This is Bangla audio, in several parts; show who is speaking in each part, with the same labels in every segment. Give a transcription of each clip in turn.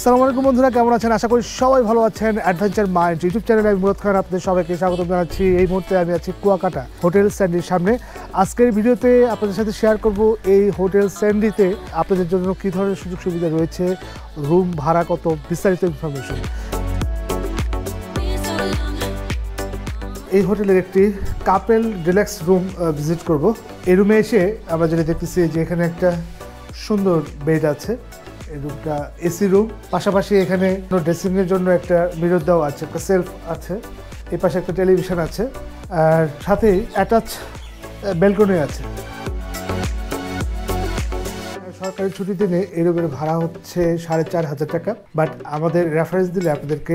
Speaker 1: আসসালামু আলাইকুম বন্ধুরা, কেমন আছেন? আশা করি সবাই ভালো আছেন। অ্যাডভেঞ্চার মাইন্ড ইউটিউব চ্যানেলে আমি মুরত খান আপনাদের সবাইকে স্বাগত জানাচ্ছি। এই মুহূর্তে আমি আছি কুয়াকাটা হোটেল স্যান্ডির সামনে। আজকের ভিডিওতে আপনাদের সাথে শেয়ার করব এই হোটেল স্যান্ডিতে আপনাদের জন্য কী ধরনের সুযোগ সুবিধা রয়েছে রুম ভাড়া কত, বিস্তারিত ইনফরমেশন এই হোটেলের একটি কাপেল ডিলাক্স রুম ভিজিট করব। এই রুমে এসে আমরা যেটা দেখতেছি যে এখানে একটা সুন্দর বেড আছে। এই রুমটা এসি রুম পাশাপাশি এখানে ড্রেসিং এর জন্য একটা মিরর দেওয়া আছে, একটা সেলফ আছে। এই পাশে একটা টেলিভিশন আছে। আর সাথেই অ্যাটাচ ব্যালকনি আছে। সরকারি ছুটির দিনে রুমের ভাড়া হচ্ছে সাড়ে চার হাজার টাকা। বাট আমাদের রেফারেন্স দিলে আপনাদেরকে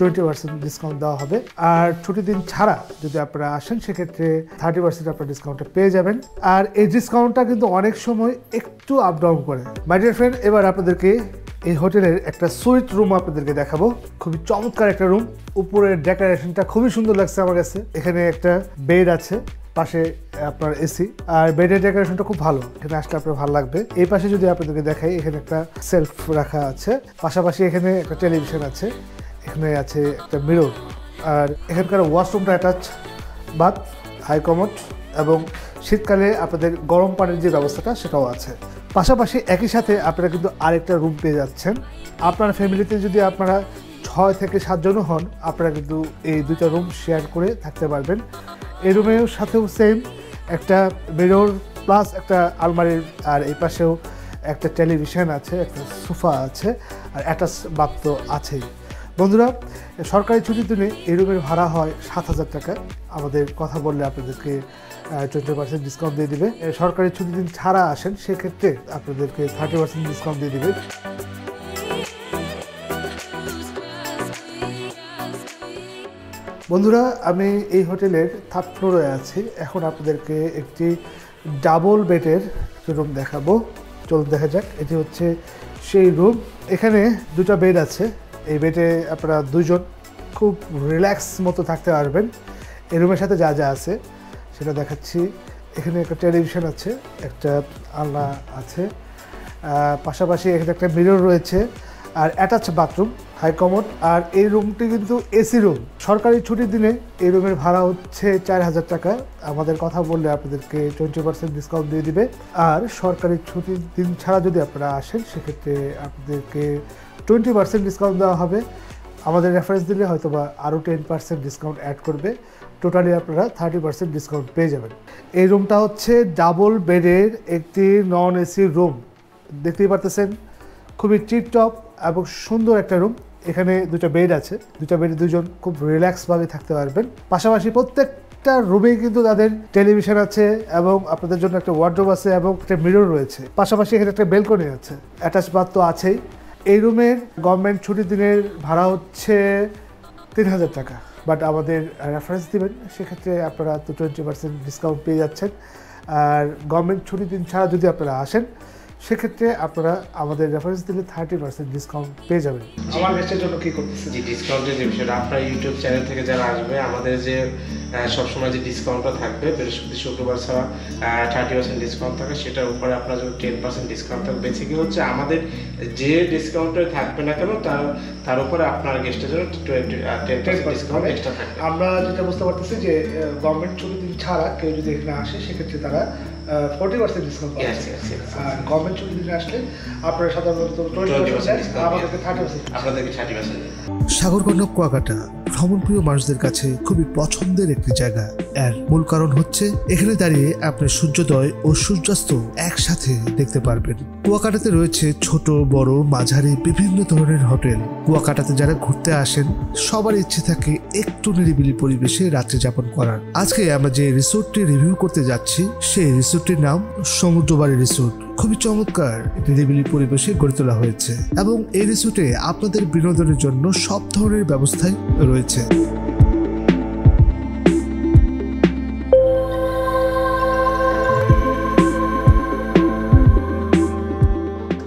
Speaker 1: টোয়েন্টি পার্সেন্ট ডিসকাউন্ট দেওয়া হবে। আর ছুটির দিন ছাড়া যদি আপনারা আসেন, সেক্ষেত্রে থার্টি পার্সেন্ট আপনার ডিসকাউন্টটা পেয়ে যাবেন। আর এই ডিসকাউন্টটা কিন্তু অনেক সময় একটু আপ ডাউন করে। মাই ডিয়ার ফ্রেন্ড এবার আপনাদেরকে এই হোটেলের একটা সুইট রুম আপনাদেরকে দেখাবো। খুবই চমৎকার একটা রুম উপরের ডেকোরেশনটা খুবই সুন্দর লাগছে আমার কাছে। এখানে একটা বেড আছে, পাশে আপনার এসি আর বেডের ডেকোরেশনটা খুব ভালো। এখানে আসলে আপনার ভালো লাগবে। এই পাশে যদি আপনাদেরকে দেখাই, এখানে একটা সেলফ রাখা আছে। পাশাপাশি এখানে একটা টেলিভিশন আছে। এখানে আছে একটা মিরর আর এখানকার ওয়াশরুমটা অ্যাটাচ বাথ হাই কমোড এবং শীতকালে আপনাদের গরম পানির যে ব্যবস্থাটা সেটাও আছে। পাশাপাশি একই সাথে আপনারা কিন্তু আরেকটা রুম পেয়ে যাচ্ছেন। আপনার ফ্যামিলিতে যদি আপনারা ছয় থেকে সাতজনও হন, আপনারা কিন্তু এই দুইটা রুম শেয়ার করে থাকতে পারবেন। এই রুমের সাথেও সেম একটা মিরর প্লাস একটা আলমারির আর এই পাশেও একটা টেলিভিশন আছে, একটা সোফা আছে, আর অ্যাটাচ বাথ তো আছেই। বন্ধুরা, সরকারি ছুটির দিনে এই রুমের ভাড়া হয় সাত হাজার টাকা। আমাদের কথা বললে আপনাদেরকে টোয়েন্টি পার্সেন্ট ডিসকাউন্ট দিয়ে দিবে। সরকারি ছুটির দিন ছাড়া আসেন, সেক্ষেত্রে আপনাদেরকে থার্টি পার্সেন্ট ডিসকাউন্ট দিয়ে দিবে। বন্ধুরা, আমি এই হোটেলের থার্ড ফ্লোরে আছি। এখন আপনাদেরকে একটি ডাবল বেডের রুম দেখাবো। চলুন দেখা যাক, এটি হচ্ছে সেই রুম এখানে দুটো বেড আছে। এই বেডে আপনারা দুজন খুব রিল্যাক্স মতো থাকতে পারবেন। এই রুমের সাথে যা যা আছে, সেটা দেখাচ্ছি। এখানে একটা টেলিভিশন আছে, একটা আলনা আছে। পাশাপাশি এখানে একটা মিরর রয়েছে আর অ্যাটাচ বাথরুম হাই কমোড আর এই রুমটি কিন্তু এসি রুম সরকারি ছুটির দিনে এই রুমের ভাড়া হচ্ছে চার হাজার টাকা। আমাদের কথা বললে আপনাদেরকে টোয়েন্টি পার্সেন্ট ডিসকাউন্ট দিয়ে দিবে। আর সরকারি ছুটির দিন ছাড়া যদি আপনারা আসেন, সেক্ষেত্রে আপনাদেরকে টোয়েন্টি পার্সেন্ট ডিসকাউন্ট দেওয়া হবে। আমাদের রেফারেন্স দিলে হয়তো বা আরও টেন পার্সেন্ট ডিসকাউন্ট অ্যাড করবে। টোটালি আপনারা থার্টি পার্সেন্ট ডিসকাউন্ট পেয়ে যাবেন। এই রুমটা হচ্ছে ডাবল বেডের একটি নন এসি রুম দেখতেই পারতেছেন, খুবই টিপটপ এবং সুন্দর একটা রুম এখানে দুটো বেড আছে। দুটো বেডে দুজন খুব রিল্যাক্সভাবে থাকতে পারবেন। পাশাপাশি প্রত্যেকটা রুমেই কিন্তু তাদের টেলিভিশন আছে এবং আপনাদের জন্য একটা ওয়ার্ড্রোব আছে এবং একটা মিরর রয়েছে। পাশাপাশি এখানে একটা বেলকনি আছে। অ্যাটাচ বাথ তো আছেই। এই রুমের গভর্নমেন্ট ছুটির দিনের ভাড়া হচ্ছে তিন হাজার টাকা। বাট আমাদের রেফারেন্স দেবেন, সেক্ষেত্রে আপনারা টু টোয়েন্টি পার্সেন্ট ডিসকাউন্ট পেয়ে যাচ্ছেন। আর গভর্নমেন্ট ছুটির দিন ছাড়া যদি আপনারা আসেন সেক্ষেত্রে আপনারা আমাদের রেফারেন্স দিলে থার্টি পার্সেন্ট ডিসকাউন্ট পেয়ে যাবেন। আমার গেস্টের জন্য কি করতেছে
Speaker 2: জি ডিসকাউন্টের যে বিষয়টা আপনার ইউটিউব চ্যানেল থেকে যারা আসবে আমাদের যে সবসময় যে ডিসকাউন্টটা থাকবে বৃহস্পতি শুক্রবার ছাড়া থার্টি পার্সেন্ট ডিসকাউন্ট থাকে সেটার উপরে আপনার যদি টেন পার্সেন্ট ডিসকাউন্ট থাকবে। বেসিক্যালি হচ্ছে আমাদের যে ডিসকাউন্টে থাকবে না কেন তার তার উপরে আপনার গেস্টের জন্য twenty ten percent discount extra থাকবে।
Speaker 1: আমরা যেটা বুঝতে পারতেছি যে গভর্নমেন্ট দিন ছাড়া কেউ যদি এখানে আসে সেক্ষেত্রে তারা ফোর্টি পার্সেন্ট ডিসকাউন্ট. আর গভর্নমেন্ট আসলে আপনারা সাধারণত টোয়েন্টি পার্সেন্ট আমাদেরকে থার্টি পার্সেন্ট
Speaker 2: আপনাদেরকে থার্টি পার্সেন্ট
Speaker 3: সাগরকর্ণ কুয়াকাটা ভ্রমণপ্রিয় মানুষদের কাছে খুবই পছন্দের একটি জায়গা। এর মূল কারণ হচ্ছে এখানে দাঁড়িয়ে আপনি সূর্যোদয় ও সূর্যাস্ত একসাথে দেখতে পারবেন। কুয়াকাটাতে রয়েছে ছোট বড় মাঝারি বিভিন্ন ধরনের হোটেল। কুয়াকাটাতে যারা ঘুরতে আসেন সবার ইচ্ছে থাকে একটু নিরিবিলি পরিবেশে রাত্রি যাপন করার। আজকে আমরা যে রিসোর্টটি রিভিউ করতে যাচ্ছি সেই রিসোর্টটির নাম সমুদ্রবাড়ি রিসোর্ট। খুবই চমৎকার নিরিবিলি পরিবেশে গড়ে তোলা হয়েছে। এবং এই রিসোর্টে আপনাদের বিনোদনের জন্য সব ধরনের ব্যবস্থাই রয়েছে।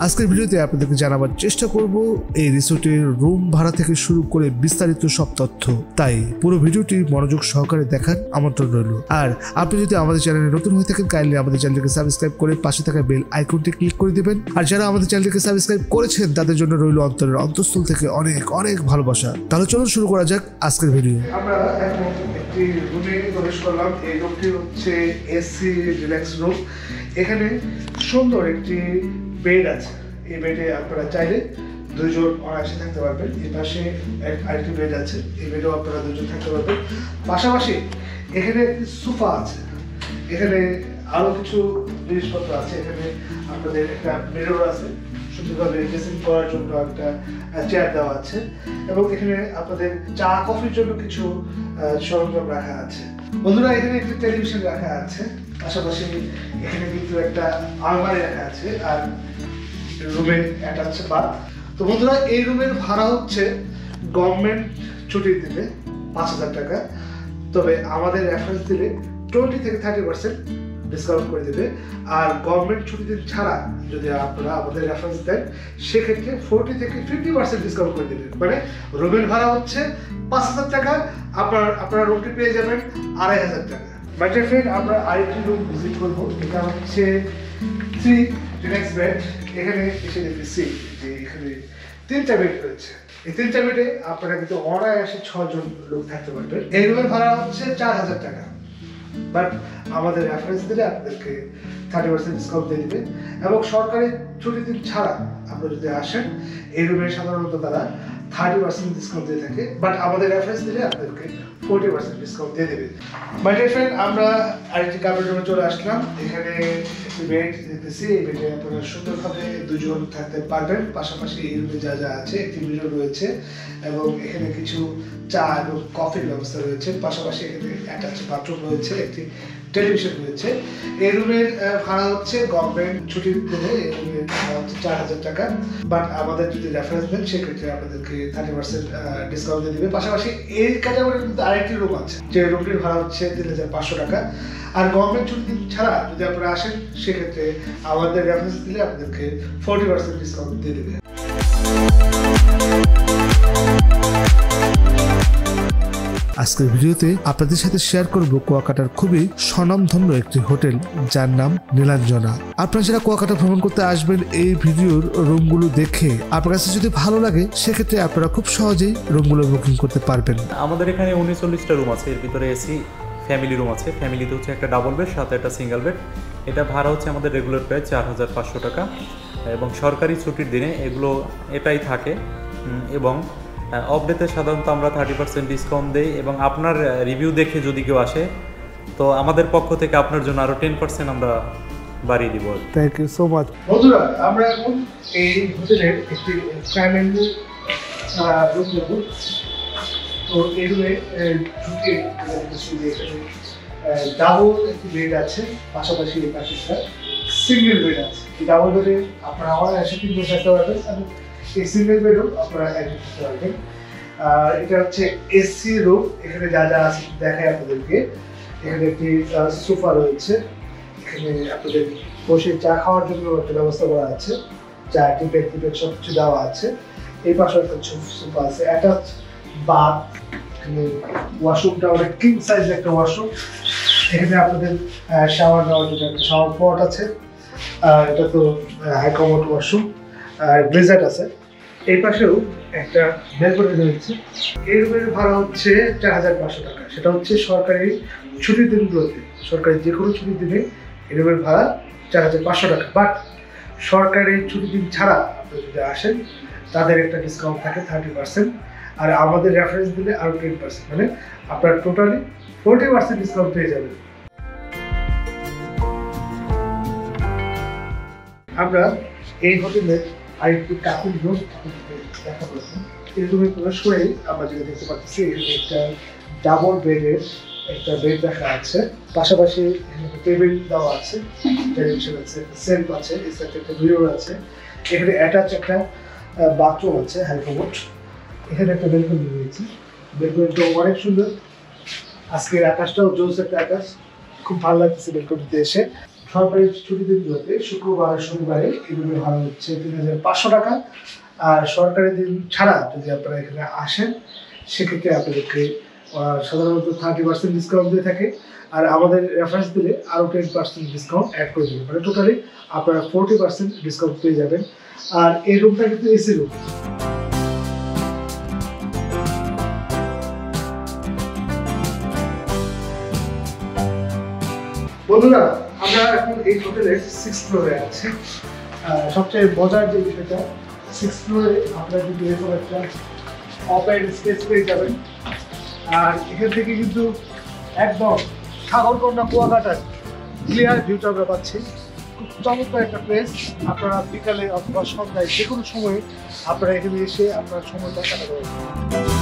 Speaker 3: আজকের ভিডিওতে আপনাদেরকে জানাবার চেষ্টা করব, এই রিসোর্টের রুম ভাড়া থেকে শুরু করে বিস্তারিত সব তথ্য। তাই পুরো ভিডিওটি মনোযোগ সহকারে দেখার আমন্ত্রণ রইল। আর আপনি যদি আমাদের চ্যানেলে নতুন হয়ে থাকেন, কাইন্ডলি আমাদের চ্যানেলকে সাবস্ক্রাইব করে পাশে থাকা বেল আইকনটি ক্লিক করে দিবেন। আর যারা আমাদের চ্যানেলকে সাবস্ক্রাইব করেছেন, তাদের জন্য রইল অন্তরের অন্তঃস্থল থেকে অনেক অনেক ভালোবাসা। তাহলে চলুন শুরু করা যাক আজকের ভিডিও।
Speaker 1: আমরা এসি এখানে সুন্দর একটি বেড আছে। এই বেডে আপনারা চাইলে দুজন অনায়াসে থাকতে পারবেন। এই পাশে আরেকটি বেড আছে। এই বেডেও আপনারা দুজন থাকতে পারবেন। পাশাপাশি এখানে সোফা আছে। এখানে আরও কিছু জিনিসপত্র আছে। এখানে আপনাদের একটা মিরর আছে। সুন্দরভাবে ড্রেসিং করার জন্য একটা চেয়ার দেওয়া আছে। এবং এখানে আপনাদের চা, কফির জন্য কিছু সরঞ্জাম রাখা আছে। বন্ধুরা, এখানে একটি টেলিভিশন রাখা আছে। পাশাপাশি এখানে কিন্তু একটা আলমারি রাখা আছে আর রুমে অ্যাটাচ বাথ। তো বন্ধুরা, এই রুমের ভাড়া হচ্ছে গভর্নমেন্ট ছুটি দিলে পাঁচ হাজার টাকা। তবে আমাদের রেফারেন্স দিলে টোয়েন্টি থেকে থার্টি পার্সেন্ট ডিসকাউন্ট করে দেবে। আর গভর্নমেন্ট ছুটি দিন ছাড়া যদি আপনারা আমাদের রেফারেন্স দেন, সেক্ষেত্রে ফোরটি থেকে ফিফটি পার্সেন্ট ডিসকাউন্ট করে দেবেন। মানে রুমের ভাড়া হচ্ছে পাঁচ হাজার টাকা, আপনার, আপনারা রুমটি পেয়ে যাবেন আড়াই হাজার টাকা। মাই ফ্রেন্ড আমরা আরেকটি রুম ভিজিট করব। এটা হচ্ছে থ্রি রিল্যাক্স বেড এখানে এসে দেখতেছি যে এখানে তিনটা বেড রয়েছে। এই তিনটা বেডে আপনারা কিন্তু অনায়াসে ছজন লোক থাকতে পারবেন। এই রুমের ভাড়া হচ্ছে চার হাজার টাকা। বাট আমাদের রেফারেন্স দিলে আপনাদেরকে থার্টি পার্সেন্ট ডিসকাউন্ট দিয়ে দিবে। এবং সরকারি ছুটির দিন ছাড়া আপনি যদি আসেন, এই রুমে সাধারণত তারা থার্টি পার্সেন্ট ডিসকাউন্ট দিয়ে থাকে বাট আমাদের রেফারেন্স দিলে আপনাদেরকে ফোর্টি পার্সেন্ট ডিসকাউন্ট দিয়ে দেবে। মাই ডিয়ার ফ্রেন্ড আমরা আরেকটি কাপড় রুমে চলে আসলাম। এখানে একটি বেড দেখতেছি এই বেডে আপনারা সুন্দরভাবে দুজন থাকতে পারবেন। পাশাপাশি এই যা যা আছে, একটি মিরর রয়েছে এবং এখানে কিছু চা এবং কফির ব্যবস্থা রয়েছে। পাশাপাশি এখানে অ্যাটাচ বাথরুম রয়েছে, একটি টেলিভিশন রয়েছে। এই রুমের ভাড়া হচ্ছে গভর্নমেন্ট ছুটির দিনে এই রুমের ভাড়া হচ্ছে চার হাজার টাকা। বাট আমাদের যদি রেফারেন্স দেন সেক্ষেত্রে আপনাদেরকে থার্টি পার্সেন্ট ডিসকাউন্ট দিয়ে দিবে। পাশাপাশি এই ক্যাটাগরির কিন্তু আরেকটি রুম আছে, যে রুমটির ভাড়া হচ্ছে তিন হাজার পাঁচশো টাকা। আর গভর্নমেন্ট ছুটি ছাড়া যদি আপনারা আসেন, সেক্ষেত্রে আমাদের রেফারেন্স দিলে আপনাদেরকে ফোর্টি পার্সেন্ট ডিসকাউন্ট দিয়ে দেবে।
Speaker 3: আজকের ভিডিওতে আপনাদের সাথে শেয়ার করব কুয়াকাটার খুবই স্বনামধন্য একটি হোটেল, যার নাম নীলাঞ্জনা। আপনারা যারা কুয়াকাটা ভ্রমণ করতে আসবেন, এই ভিডিওর রুমগুলো দেখে আপনার কাছে যদি ভালো লাগে, সেক্ষেত্রে আপনারা খুব সহজেই রুমগুলো বুকিং করতে পারবেন।
Speaker 4: আমাদের এখানে উনচল্লিশটা রুম আছে, এর ভিতরে এসি ফ্যামিলি রুম আছে। ফ্যামিলিতে হচ্ছে একটা ডাবল বেড সাথে একটা সিঙ্গেল বেড এটা ভাড়া হচ্ছে আমাদের রেগুলার প্রায় চার হাজার পাঁচশো টাকা। এবং সরকারি ছুটির দিনে এগুলো এটাই থাকে। এবং অফ ডেতে সাধারণত আমরা থার্টি পার্সেন্ট ডিসকাউন্ট দিই এবং আপনার রিভিউ দেখে যদি কেউ আসে তো আমাদের পক্ষ থেকে আপনার জন্য আরও টেন পার্সেন্ট আমরা বাড়িয়ে দিব
Speaker 1: থ্যাংক ইউ সো মাচ বন্ধুরা আমরা এখন এই হোটেলের একটি ফ্যামিলি তো এই রুমে ঢুকে ডাবল একটি বেড আছে পাশাপাশি এই পাশে সিঙ্গেল বেড আছে। ডাবল বেডে আপনারা আমার এসে তিনজন থাকতে পারবেন এই সিঙ্গেল আপনারা একজন থাকতে পারবেন। আর এটা হচ্ছে এসি রুম, এখানে যা যা আছে দেখায় আপনাদেরকে। এখানে একটি সোফা রয়েছে। এখানে আপনাদের বসে চা খাওয়ার জন্য একটা ব্যবস্থা করা আছে। চা টিপেট টিপেট সব কিছু দেওয়া আছে। এই পাশে একটা সোফা আছে। অ্যাটাচ বাথ এখানে ওয়াশরুমটা অনেক কিং সাইজ একটা ওয়াশরুম এখানে আপনাদের শাওয়ার নেওয়ার জন্য একটা শাওয়ার পট আছে। এটা তো হাইকমোড ওয়াশরুম আর ব্লেজার আছে। এই পাশেও একটা বেলকনি রয়েছে এই রুমের ভাড়া হচ্ছে চার হাজার পাঁচশো টাকা। সেটা হচ্ছে সরকারি ছুটির দিনগুলোতে সরকারি যে কোনো ছুটির দিনে এই রুমের ভাড়া চার হাজার পাঁচশো টাকা। বাট সরকারি ছুটির দিন ছাড়া আপনি যদি আসেন, তাদের একটা ডিসকাউন্ট থাকে থার্টি পার্সেন্ট আর আমাদের রেফারেন্স দিলে আরও টেন পার্সেন্ট মানে আপনার টোটালি ফোর্টি পার্সেন্ট ডিসকাউন্ট পেয়ে যাবেন। আমরা এই আরেকটি কাকুর রুম দেখা করেছি এই রুমে প্রবেশ করেই আমরা যেটা দেখতে পাচ্ছি, এখানে একটা ডাবল বেডের একটা বেড দেখা আছে পাশাপাশি টেবিল দেওয়া আছে। টেলিভিশন আছে সেলফ আছে এই সাইডে একটা মিরর আছে। এখানে অ্যাটাচ একটা বাথরুম আছে হাইকোমোট এখানে একটা বেলকনি রয়েছে। বেলকনিটা অনেক সুন্দর। আজকের আকাশটাও জোস একটা আকাশ। খুব ভালো লাগতেছে বেলকনিতে এসে। সরকারি ছুটি দিনগুলোতে শুক্রবার, শনিবারে রুমের ভাড়া হচ্ছে তিন হাজার পাঁচশো টাকা। আর সরকারি দিন ছাড়া যদি আপনারা এখানে আসেন, সেক্ষেত্রে আপনাদেরকে সাধারণত থার্টি পার্সেন্ট ডিসকাউন্ট দিয়ে থাকে। আর আমাদের রেফারেন্স দিলে আরও টেন পার্সেন্ট ডিসকাউন্ট অ্যাড করে দেবে। মানে টোটালি আপনারা ফোরটি পার্সেন্ট ডিসকাউন্ট পেয়ে যাবেন। আর এই রুমটা কিন্তু এসি রুম বন্ধুরা আমরা এখন এই হোটেলের সিক্স ফ্লোরে আছি। সবচেয়ে মজার যে বিষয়টা সিক্স ফ্লোরে আপনারা কিন্তু এরকম একটা ওপেন স্পেস পেয়ে যাবেন। আর এখান থেকে কিন্তু একদম সাগরকন্যা কুয়াকাটার ক্লিয়ার ভিউটা আমরা পাচ্ছি। খুব চমৎকার একটা প্লেস আপনারা বিকালে অথবা সন্ধ্যায় যে কোনো সময়ে আপনারা এখানে এসে আপনার সময়টা কাটাতে পারবেন।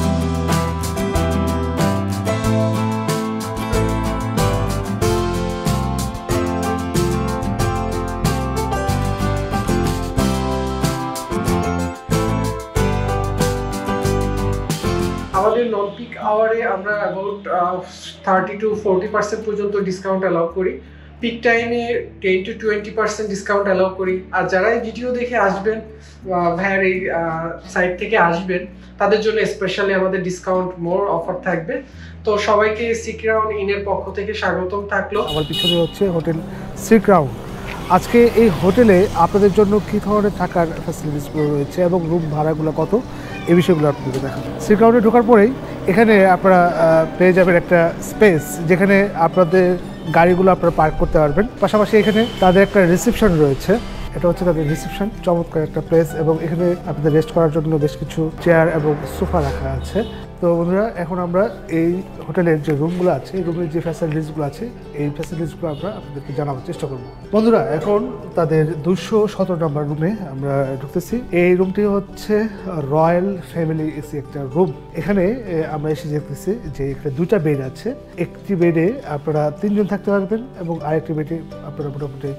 Speaker 5: পিক আওয়ারে আমরা about thirty to forty percent পর্যন্ত ডিসকাউন্ট অ্যালাউ করি। পিক টাইমে ten to twenty percent discount allow করি। আর যারা এই ভিডিও দেখে আসবেন আহ, ভাইয়ার এই সাইট থেকে আসবেন তাদের জন্য স্পেশালি আমাদের ডিসকাউন্ট মোর অফার থাকবে। তো সবাইকে সিক্রাউন ইনের পক্ষ থেকে স্বাগতম থাকল।
Speaker 1: আমার পিছনে হচ্ছে হোটেল সি ক্রাউন আজকে এই হোটেলে আপনাদের জন্য কী ধরনের থাকার ফ্যাসিলিটিসগুলো রয়েছে এবং রুম ভাড়াগুলো কত? এই বিষয়গুলো আপনাদের দেখা সি ক্রাউনে ঢোকার পরেই এখানে আপনারা পেয়ে যাবেন একটা স্পেস যেখানে আপনাদের গাড়িগুলো আপনারা পার্ক করতে পারবেন। পাশাপাশি এখানে তাদের একটা রিসেপশন রয়েছে। এটা হচ্ছে তাদের রিসেপশন চমৎকার একটা প্লেস এবং এখানে আপনাদের রেস্ট করার জন্য বেশ কিছু চেয়ার এবং সোফা রাখা আছে। তো বন্ধুরা, এখন আমরা এই হোটেলের যে রুমগুলো আছে এই রুমের যে ফ্যাসিলিটিসগুলো আছে, এই ফ্যাসিলিটিসগুলো আমরা আপনাদেরকে জানানোর চেষ্টা করব। বন্ধুরা, এখন তাদের দুশো সতেরো নম্বর রুমে আমরা ঢুকতেছি। এই রুমটি হচ্ছে রয়্যাল ফ্যামিলি এসি একটা রুম এখানে আমরা এসে দেখতেছি যে এখানে দুটা বেড আছে। একটি বেডে আপনারা তিনজন থাকতে পারবেন এবং আরেকটি বেডে আপনারা মোটামুটি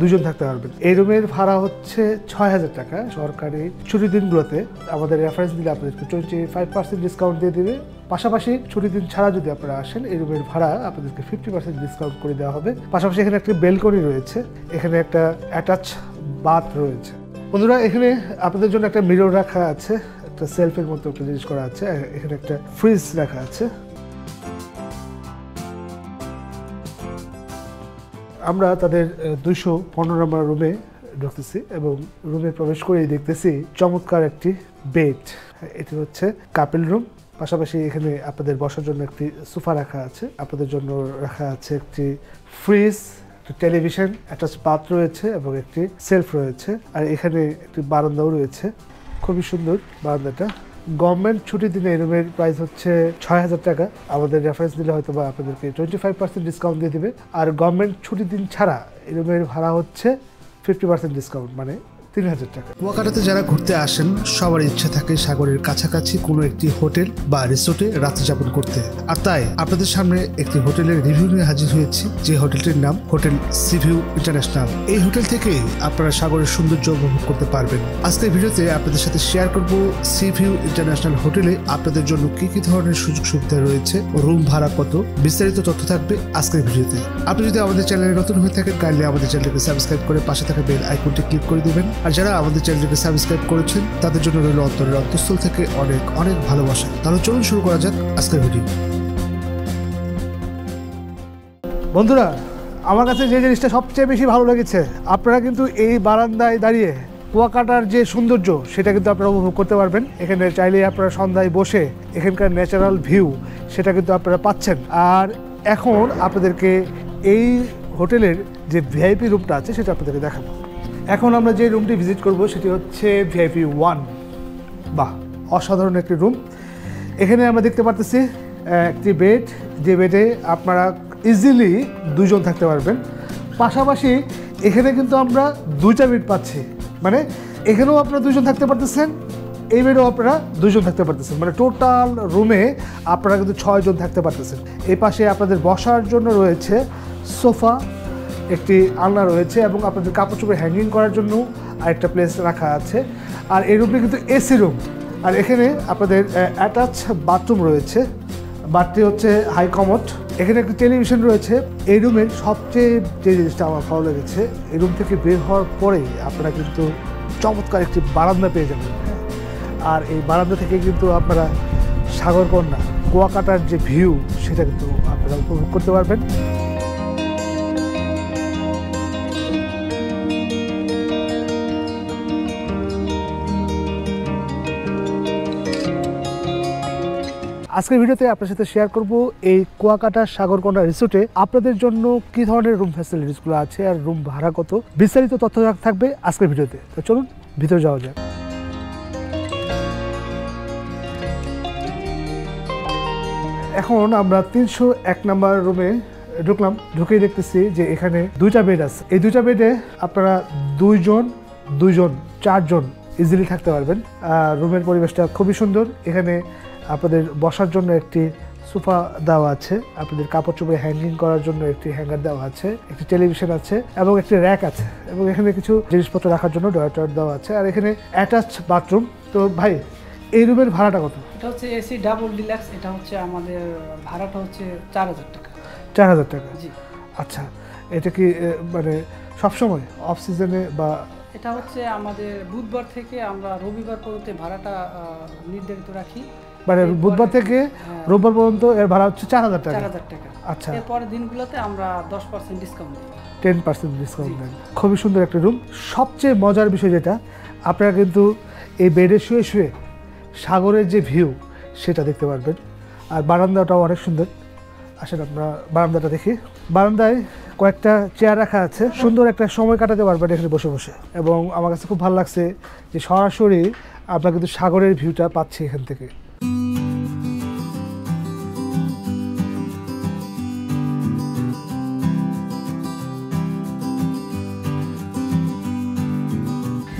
Speaker 1: দুজন থাকতে পারবেন। এই রুমের ভাড়া হচ্ছে ছয় হাজার টাকা। সরকারি ছুটির দিনগুলোতে আমাদের রেফারেন্স দিলে আপনাদেরকে টোয়েন্টি ফাইভ পার্সেন্ট ডিসকাউন্ট দিয়ে দেবে। পাশাপাশি ছুটির দিন ছাড়া যদি আপনারা আসেন, এই রুমের ভাড়া আপনাদেরকে ফিফটি পার্সেন্ট ডিসকাউন্ট করে দেওয়া হবে। পাশাপাশি এখানে একটা বেলকনি রয়েছে। এখানে একটা অ্যাটাচ বাথ রয়েছে। বন্ধুরা, এখানে আপনাদের জন্য একটা মিরর রাখা আছে। একটা সেলফের মতো একটা জিনিস করা আছে। এখানে একটা ফ্রিজ রাখা আছে। আমরা তাদের দুইশো পনেরো নম্বর রুমে ঢুকতেছি এবং রুমে প্রবেশ করেই দেখতেছি চমৎকার একটি বেড। এটি হচ্ছে কাপেল রুম। পাশাপাশি এখানে আপনাদের বসার জন্য একটি সোফা রাখা আছে। আপনাদের জন্য রাখা আছে একটি ফ্রিজ, একটি টেলিভিশন একটা বাথ রয়েছে এবং একটি সেলফ রয়েছে। আর এখানে একটি বারান্দাও রয়েছে। খুবই সুন্দর বারান্দাটা। গভর্নমেন্ট ছুটির দিনে এই রুমের প্রাইস হচ্ছে ছয় হাজার টাকা। আমাদের রেফারেন্স দিলে হয়তো বা আপনাদেরকে টোয়েন্টি ফাইভ পার্সেন্ট ডিসকাউন্ট দিয়ে দিবে। আর গভর্নমেন্ট ছুটির দিন ছাড়া এই রুমের ভাড়া হচ্ছে ফিফটি পার্সেন্ট ডিসকাউন্ট মানে তিন হাজার টাকা।
Speaker 3: কুয়াকাটাতে যারা ঘুরতে আসেন, সবার ইচ্ছা থাকে সাগরের কাছাকাছি কোনো একটি হোটেল বা রিসোর্টে রাত্রি যাপন করতে। আর তাই আপনাদের সামনে একটি হোটেলের রিভিউ নিয়ে হাজির হয়েছি, যে হোটেলটির নাম হোটেল সিভিউ ইন্টারন্যাশনাল। এই হোটেল থেকে আপনারা সাগরের সৌন্দর্য উপভোগ করতে পারবেন। আজকের ভিডিওতে আপনাদের সাথে শেয়ার করব সিভিউ ইন্টারন্যাশনাল হোটেলে আপনাদের জন্য কি কি ধরনের সুযোগ সুবিধা রয়েছে, রুম ভাড়া কত, বিস্তারিত তথ্য থাকবে আজকের ভিডিওতে। আপনি যদি আমাদের চ্যানেলে নতুন হয়ে থাকেন, কাইন্ডলি আমাদের চ্যানেলকে সাবস্ক্রাইব করে পাশে থাকা বেল আইকনটি ক্লিক করে দিবেন। আর যারা আমাদের চ্যানেলকে সাবস্ক্রাইব করেছেন, তাদের জন্য রইল অন্তরের অন্তঃস্থল থেকে অনেক অনেক ভালোবাসা। তাহলে চলুন শুরু করা যাক আজকের ভিডিও
Speaker 1: বন্ধুরা, আমার কাছে যে জিনিসটা সবচেয়ে বেশি ভালো লেগেছে, আপনারা কিন্তু এই বারান্দায় দাঁড়িয়ে কুয়াকাটার যে সৌন্দর্য, সেটা কিন্তু আপনারা উপভোগ করতে পারবেন। এখানে চাইলে আপনারা সন্ধ্যায় বসে এখানকার ন্যাচারাল ভিউ সেটা কিন্তু আপনারা পাচ্ছেন। আর এখন আপনাদেরকে এই হোটেলের যে ভিআইপি রুমটা আছে, সেটা আপনাদেরকে দেখাবো। এখন আমরা যে রুমটি ভিজিট করব, সেটি হচ্ছে ভিআইপি ওয়ান বাহ, অসাধারণ একটি রুম এখানে আমরা দেখতে পারতেছি একটি বেড যে বেডে আপনারা ইজিলি দুজন থাকতে পারবেন। পাশাপাশি এখানে কিন্তু আমরা দুইটা বেড পাচ্ছি। মানে এখানেও আপনারা দুজন থাকতে পারতেছেন, এই বেডেও আপনারা দুজন থাকতে পারতেছেন। মানে টোটাল রুমে আপনারা কিন্তু ছয়জন থাকতে পারতেছেন। এই পাশে আপনাদের বসার জন্য রয়েছে সোফা একটি আলনা রয়েছে এবং আপনাদের কাপড় চোপড় হ্যাঙ্গিং করার জন্য আরেকটা প্লেস রাখা আছে। আর এই রুমটি কিন্তু এসি রুম আর এখানে আপনাদের অ্যাটাচ বাথরুম রয়েছে। বাড়তি হচ্ছে হাই কমোড এখানে একটি টেলিভিশন রয়েছে। এই রুমের সবচেয়ে যে জিনিসটা আমার ভালো লেগেছে, এই রুম থেকে বের হওয়ার পরেই আপনারা কিন্তু চমৎকার একটি বারান্দা পেয়ে যাবেন? আর এই বারান্দা থেকে কিন্তু আপনারা সাগরকন্যা, কুয়াকাটার যে ভিউ সেটা কিন্তু আপনারা উপভোগ করতে পারবেন। আজকের ভিডিওতে আপনার সাথে শেয়ার করব এই কুয়াকাটা সাগরকন্যা রিসোর্টে আপনাদের জন্য কি ধরনের রুম ফ্যাসিলিটিসগুলো আছে আর রুম ভাড়া কত? বিস্তারিত তথ্য থাকবে আজকের ভিডিওতে। তো চলুন, ভিতরে যাওয়া যাক। এখন আমরা তিনশো এক নাম্বার রুমে ঢুকলাম। ঢুকেই দেখতেছি যে এখানে দুইটা বেড আছে। এই দুইটা বেডে আপনারা দুইজন দুইজন, চারজন ইজিলি থাকতে পারবেন। রুমের পরিবেশটা খুবই সুন্দর। এখানে আপনাদের বসার জন্য একটি সোফা দেওয়া আছে আপনাদের কাপড় চোপড়ে হ্যাঙ্গিং করার জন্য একটি হ্যাঙ্গার দেওয়া আছে একটি টেলিভিশন আছে এবং একটি র্যাক আছে এবং এখানে কিছু জিনিসপত্র রাখার জন্য ডয়ার টয়ার দেওয়া আছে। আর এখানে অ্যাটাচড বাথরুম তো ভাই এই রুমের ভাড়াটা কত?
Speaker 6: এটা হচ্ছে এসি ডাবল ডিলাক্স এটা হচ্ছে আমাদের ভাড়াটা হচ্ছে চার হাজার টাকা।
Speaker 1: চার হাজার টাকা?
Speaker 6: জি।
Speaker 1: আচ্ছা এটা কি মানে সবসময় অফ সিজনে বা
Speaker 6: এটা হচ্ছে আমাদের বুধবার থেকে আমরা রবিবার পর্যন্ত ভাড়াটা নির্ধারিত রাখি।
Speaker 1: মানে বুধবার থেকে
Speaker 6: হ্যাঁ।
Speaker 1: রোববার পর্যন্ত এর ভাড়া হচ্ছে চার হাজার টাকা।
Speaker 6: টাকা।
Speaker 1: আচ্ছা।
Speaker 6: এরপরের দিনগুলোতে আমরা দশ পার্সেন্ট ডিসকাউন্ট দিই
Speaker 1: টেন পার্সেন্ট ডিসকাউন্ট দেন। খুবই সুন্দর একটা রুম সবচেয়ে মজার বিষয় যেটা আপনারা কিন্তু এই বেডে শুয়ে শুয়ে সাগরের যে ভিউ সেটা দেখতে পারবেন। আর বারান্দাটাও অনেক সুন্দর। আসেন আমরা বারান্দাটা দেখি। বারান্দায় কয়েকটা চেয়ার রাখা আছে। সুন্দর একটা সময় কাটাতে পারবেন এখানে বসে বসে। এবং আমার কাছে খুব ভালো লাগছে যে সরাসরি আমরা কিন্তু সাগরের ভিউটা পাচ্ছি এখান থেকে।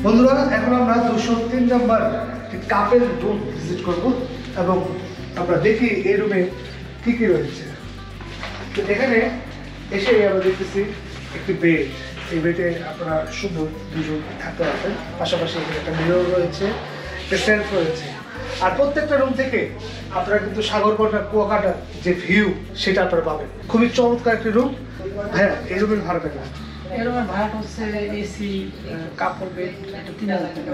Speaker 1: বন্ধুরা, এখন আমরা দুশো তিন নম্বর কাপের রুম ভিজিট করব এবং আমরা দেখি এই রুমে কি কি রয়েছে। তো এখানে এসে আমরা দেখতেছি একটি বেড এই বেডে আপনারা সুন্দর দুজন থাকতে পারবেন। পাশাপাশি এখানে একটা মিরর রয়েছে, একটা সেলফ রয়েছে। আর প্রত্যেকটা রুম থেকে আপনারা কিন্তু সাগরকন্যা কুয়াকাটার যে ভিউ সেটা আপনারা পাবেন। খুবই চমৎকার একটি রুম হ্যাঁ এই রুমের
Speaker 6: ভাড়া ভাড়াটা হচ্ছে এসি কাপড় বেড এটা তিন হাজার টাকা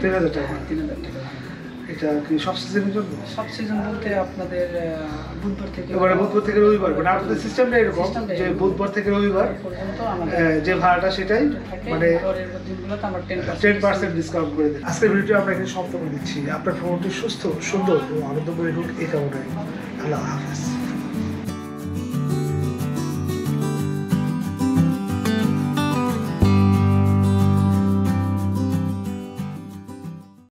Speaker 1: তিন হাজার টাকা
Speaker 6: তিন হাজার টাকা।
Speaker 1: এটা কি সব সিজনের জন্য?
Speaker 6: সব সিজন বলতে আপনাদের বুধবার থেকে
Speaker 1: এবারে বুধবার থেকে রবিবার। মানে আপনাদের সিস্টেমটা এরকম
Speaker 6: Systemটা
Speaker 1: যে বুধবার থেকে রবিবার যে ভাড়াটা সেটাই মানে
Speaker 6: টেন
Speaker 1: পার্সেন্ট ডিসকাউন্ট করে আজকের আমরা এখানে সমাপ্ত করে দিচ্ছি। আপনার ভ্রমণটি সুস্থ সুন্দর ও আনন্দময় হোক এই কামনায়। আল্লাহ হাফেজ।